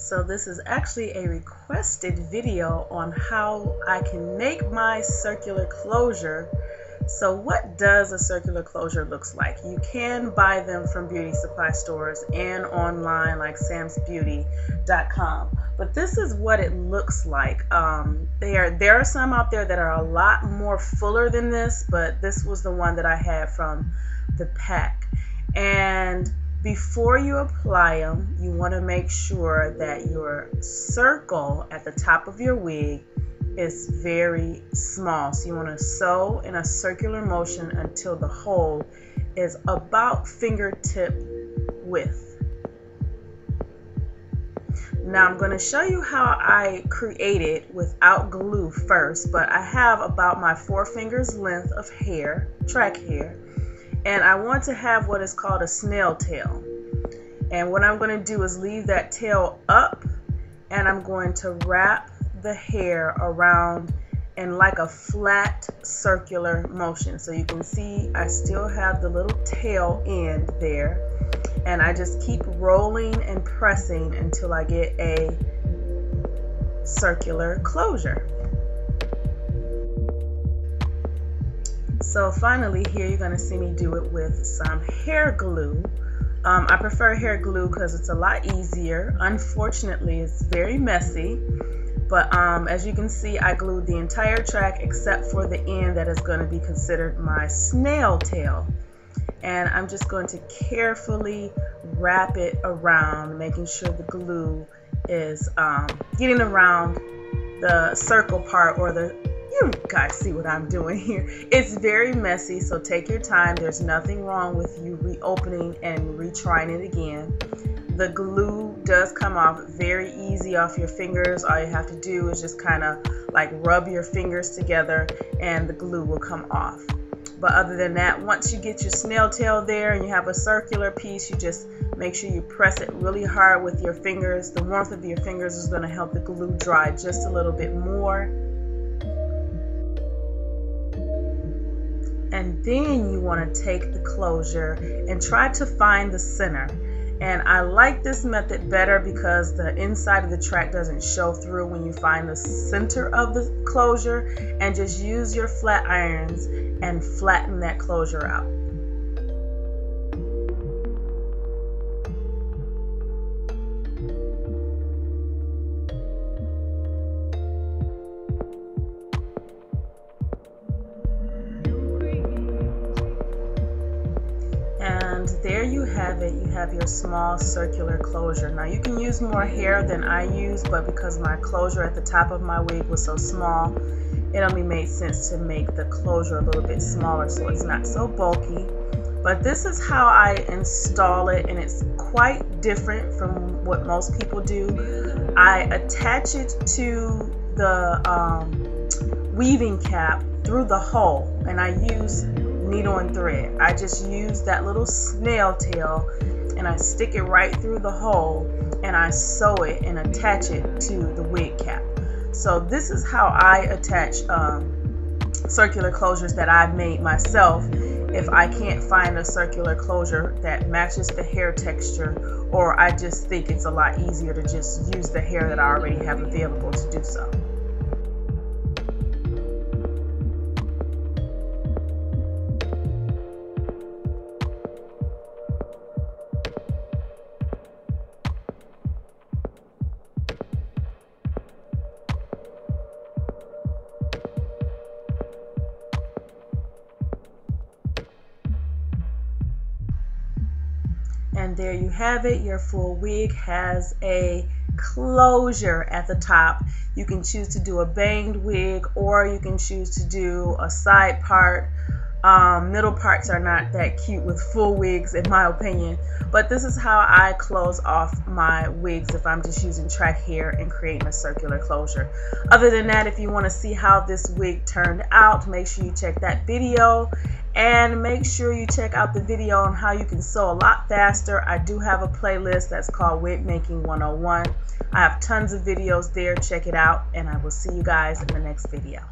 So this is actually a requested video on how I can make my circular closure. So what does a circular closure looks like? You can buy them from beauty supply stores and online like samsbeauty.com. But this is what it looks like. Um, there, there are some out there that are a lot more fuller than this, but this was the one that I had from the pack. And before you apply them, you want to make sure that your circle at the top of your wig is very small. So you want to sew in a circular motion until the hole is about fingertip width. Now I'm going to show you how I create it without glue first, but I have about my four fingers length of hair, track hair, and I want to have what is called a snail tail. And what I'm going to do is leave that tail up and I'm going to wrap the hair around in like a flat circular motion. So you can see I still have the little tail end there and I just keep rolling and pressing until I get a circular closure. So finally here you're going to see me do it with some hair glue. Um, I prefer hair glue because it's a lot easier. Unfortunately, it's very messy. But um, as you can see, I glued the entire track except for the end that is going to be considered my snail tail. And I'm just going to carefully wrap it around, making sure the glue is um, getting around the circle part or the Hmm, you guys see what I'm doing here. It's very messy, so take your time. There's nothing wrong with you reopening and retrying it again. The glue does come off very easy off your fingers. All you have to do is just kind of like rub your fingers together and the glue will come off. But other than that, once you get your snail tail there and you have a circular piece, you just make sure you press it really hard with your fingers. The warmth of your fingers is going to help the glue dry just a little bit more. And then you want to take the closure and try to find the center. And I like this method better because the inside of the track doesn't show through when you find the center of the closure and just use your flat irons and flatten that closure out. You have it. You have your small circular closure. Now you can use more hair than I use, but because my closure at the top of my wig was so small, it only made sense to make the closure a little bit smaller so it's not so bulky. But this is how I install it and it's quite different from what most people do. I attach it to the um, weaving cap through the hole and I use needle and thread. I just use that little snail tail and I stick it right through the hole and I sew it and attach it to the wig cap. So this is how I attach um, circular closures that I've made myself if I can't find a circular closure that matches the hair texture or I just think it's a lot easier to just use the hair that I already have available to do so. And there you have it. Your full wig has a closure at the top. You can choose to do a banged wig or you can choose to do a side part. Um, middle parts are not that cute with full wigs in my opinion. But this is how I close off my wigs if I'm just using track hair and creating a circular closure. Other than that, if you want to see how this wig turned out, make sure you check that video and make sure you check out the video on how you can sew a lot faster. I do have a playlist that's called Wig Making 101. I have tons of videos there. Check it out, and I will see you guys in the next video.